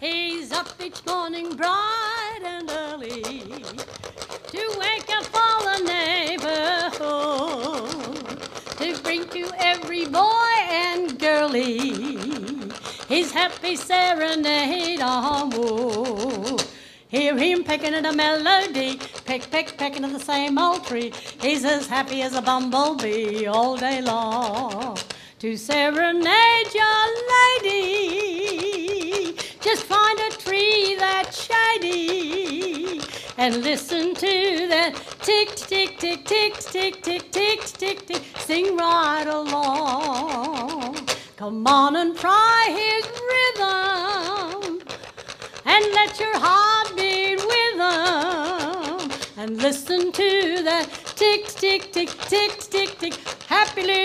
He's up each morning bright and early to wake up all the neighborhood, to bring to every boy and girlie his happy serenade on wood. Hear him pecking at a melody, peck, peck, pecking at the same old tree. He's as happy as a bumblebee all day long. To serenade and listen to that tick, tick, tick, tick, tick, tick, tick, tick, tick. Sing right along. Come on and try his rhythm and let your heart beat with them and listen to that tick, tick, tick, tick, tick, tick, song.